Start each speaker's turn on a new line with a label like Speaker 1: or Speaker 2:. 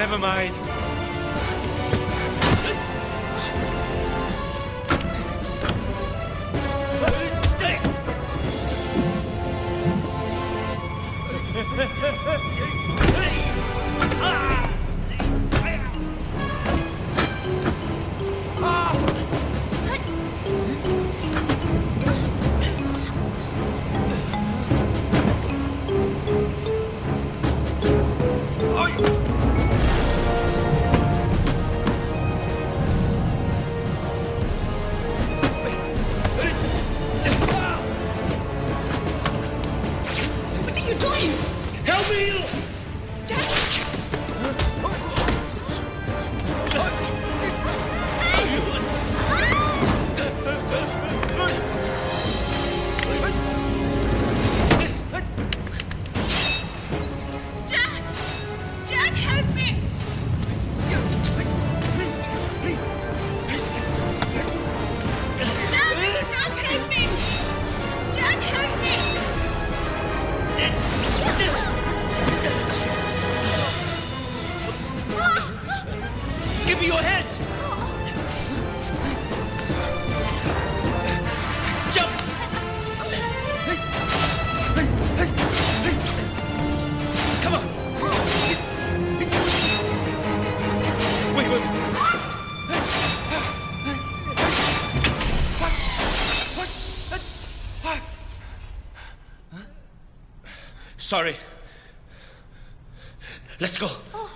Speaker 1: Never mind. 没有 Sorry. Let's go. Oh.